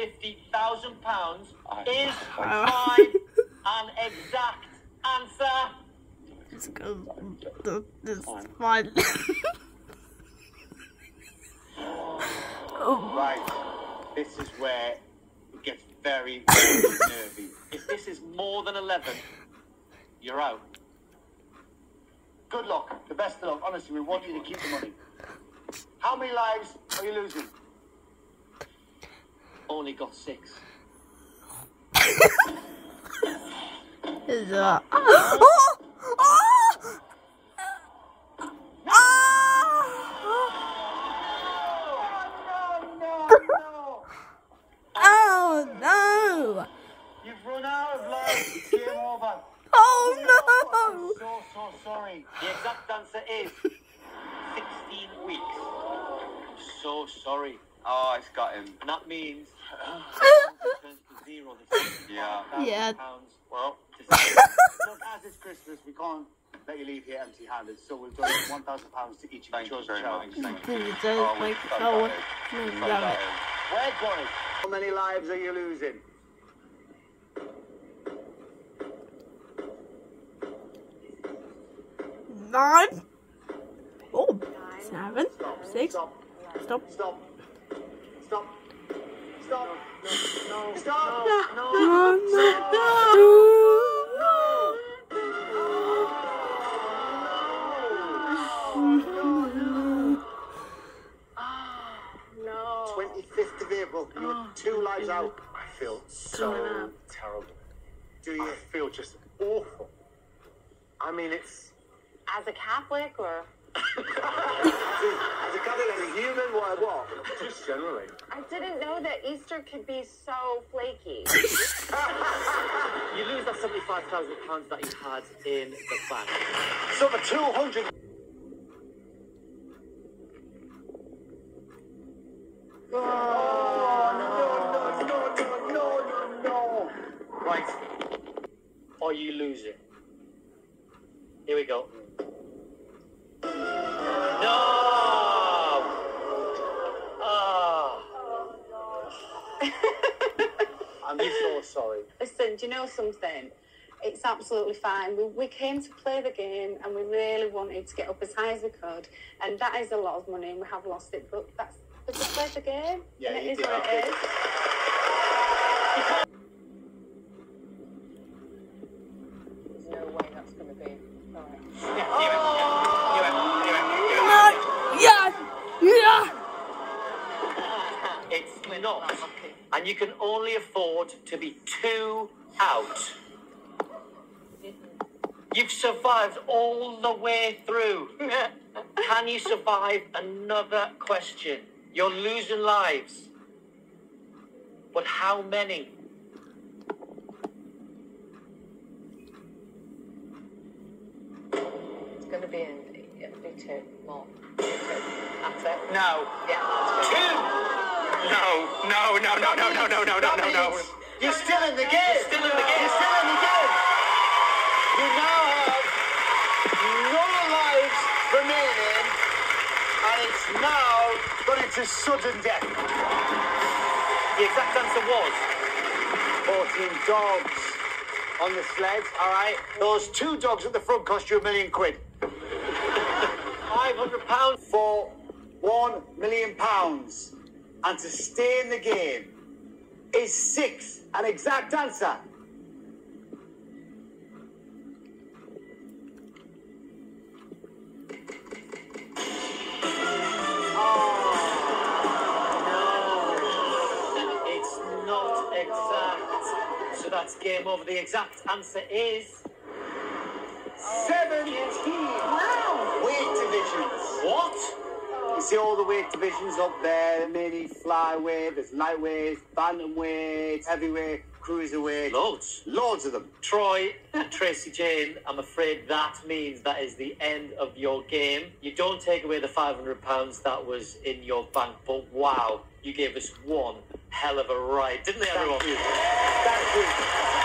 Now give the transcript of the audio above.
fifty thousand pounds is I- time an exact answer. It's good. Th- This is oh, Right. This is where it gets very, very nervy. If this is more than eleven, you're out. Good luck. The best of luck. Honestly, we want you to keep the money. How many lives are you losing? only got six. oh, oh, oh. Oh no! Oh, oh, so, so sorry. The exact answer is 16 weeks. I'm so sorry. Oh, it's got him. And that means returns zero. The Yeah. Yeah. pounds Well, to look, as it's Christmas, we can't let you leave here empty-handed. So we'll donate one thousand pounds to each of Thank you chosen very much. charities. Thank you. Please Oh, don't we're make so oh, gutted. no, So damn it. Where, boys? How many lives are you losing? Nine. Oh, seven, six. Stop. Stop. Stop. Stop. Stop. No. Stop. No, no, No. 25th of April. Oh, two lives out. I feel so terrible. Do you feel just awful? I mean, it's. As a Catholic or? As a Catholic, as a human, what? what? Just generally. I didn't know that Easter could be so flaky. You lose that seventy-five thousand pounds that you had in the bank. So for 200. Oh, no, no, no, no, no, no. Right. Are you losing? Here we go. I'm so sorry. Listen, do you know something? It's absolutely fine. We, we came to play the game and we really wanted to get up as high as we could. And that is a lot of money and we have lost it. But that's we just played the game. Yeah, and it is did what it it. is. There's no way that's going to be. Right. no. Yes. Yeah. Not. And you can only afford to be two out. You've survived all the way through. Can you survive another question? You're losing lives. But how many? It's going to be in. It'll be two more. Two. That's it. No. Yeah. Two! No, no, no, no, no, no, no, no, no, no, no. You're still in the game. You're still in the game. You're still in the game. You now have no lives remaining, and it's now gone into sudden death. The exact answer was 14 dogs on the sled. All right. Those two dogs at the front cost you a million quid. £500. For one million pounds. And to stay in the game is six. An exact answer. Oh, it's not exact. So that's game over. The exact answer is You see all the weight divisions up there, mini flyweight, there's lightweight, bantamweight, heavyweight, cruiserweight. Loads. Loads of them. Troy and Tracy Jane, I'm afraid that means that is the end of your game. You don't take away the £500 that was in your bank, but wow, you gave us one hell of a ride, didn't they, everyone? Thank you. Thank you.